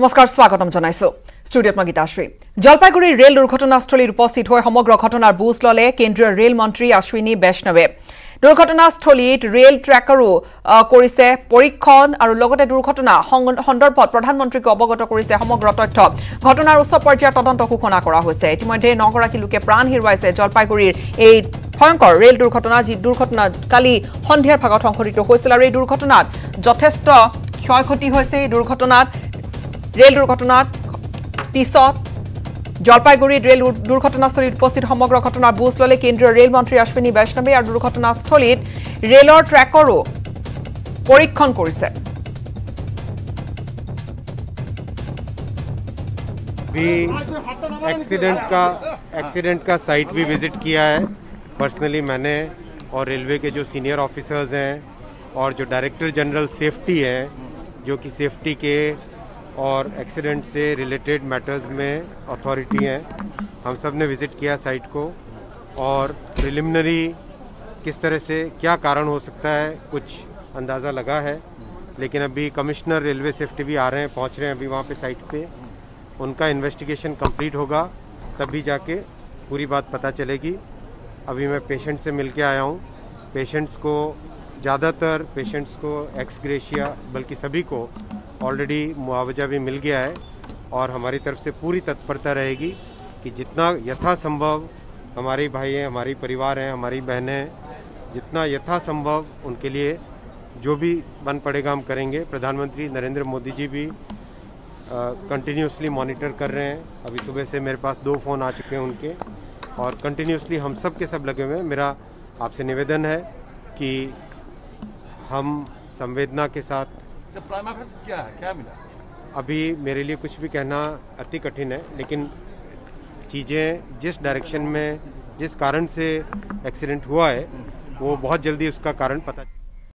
নমস্কাৰ স্বাগতম জনাইছো। ষ্টুডিঅ'ত মই গীতাশ্ৰী জলপাইগুৰিৰ ৰেল দুৰ্ঘটনাস্থলীত উপস্থিত হৈ সমগ্ৰ ঘটনাৰ বুজ ল'লে কেন্দ্ৰীয় ৰেল মন্ত্ৰী অশ্বিনী বৈষ্ণৱে। দুৰ্ঘটনাস্থলীত ৰেল ট্ৰেকাৰো কৰিছে পৰীক্ষণ আৰু লগতে দুৰ্ঘটনা সন্দৰ্ভত প্ৰধানমন্ত্ৰীক অৱগত কৰিছে সমগ্ৰ তথ্য। ঘটনাৰ উচ্চ পৰ্যায়ৰ তদন্ত ঘোষণা কৰা হৈছে। ইতিমধ্যে নগৰাকী লোকে প্ৰাণ হেৰুৱাইছে জলপাইগুৰিৰ এই ভয়ংকৰ ৰেল দুৰ্ঘটনা যি দুৰ্ঘটনা কালি সন্ধিয়াৰ ভাগত সংঘটিত হৈছিল আৰু এই দুৰ্ঘটনাত যথেষ্ট ক্ষয় ক্ষতি হৈছে। এই দুৰ্ঘটনাত ৰেল দুৰ্ঘটনাত পিছত জলপাইগুৰিত ৰেল দুৰ- দুৰ্ঘটনাস্থলীত উপস্থিত সমগ্ৰ ঘটনাৰ বুজ ল'লে কেন্দ্ৰীয় ৰেল মন্ত্ৰী অশ্বিনী বৈষ্ণৱে আৰু দুৰ্ঘটনাস্থলীত ৰেলৰ ট্ৰেকৰো পৰীক্ষণ কৰিছে भी एक्सीडेंट का एक्सीडेंट का साइट भी विजिट किया है पर्सनली मैंने और रेलवे के जो सीनियर ऑफिसर्स हैं और जो डायरेक्टर जनरल सेफ्टी है जो कि सेफ्टी के और एक्सीडेंट से रिलेटेड मैटर्स में अथॉरिटी हैं। हम सबने विज़िट किया साइट को और प्रिलिमिनरी किस तरह से क्या कारण हो सकता है, कुछ अंदाज़ा लगा है। लेकिन अभी कमिश्नर रेलवे सेफ्टी भी आ रहे हैं, पहुँच रहे हैं अभी वहाँ पे साइट पे। उनका इन्वेस्टिगेशन कंप्लीट होगा, तभी जाके पूरी बात पता चलेगी। अभी मैं पेशेंट से मिल के आया हूँ। पेशेंट्स को ज़्यादातर पेशेंट्स को एक्स ग्रेशिया बल्कि सभी को ऑलरेडी मुआवजा भी मिल गया है और हमारी तरफ़ से पूरी तत्परता रहेगी कि जितना यथासंभव हमारे भाई हैं, हमारी परिवार हैं, हमारी बहनें हैं, जितना यथासंभव उनके लिए जो भी बन पड़ेगा हम करेंगे। प्रधानमंत्री नरेंद्र मोदी जी भी कंटिन्यूसली मॉनिटर कर रहे हैं। अभी सुबह से मेरे पास दो फ़ोन आ चुके हैं उनके और कंटिन्यूसली हम सब के सब लगे हुए हैं। मेरा आपसे निवेदन है कि हम संवेदना के साथ तो अभी मेरे लिए कुछ भी कहना अति कठिन है, लेकिन चीज़ें जिस डायरेक्शन में, जिस कारण से एक्सीडेंट हुआ है, वो बहुत जल्दी उसका कारण पता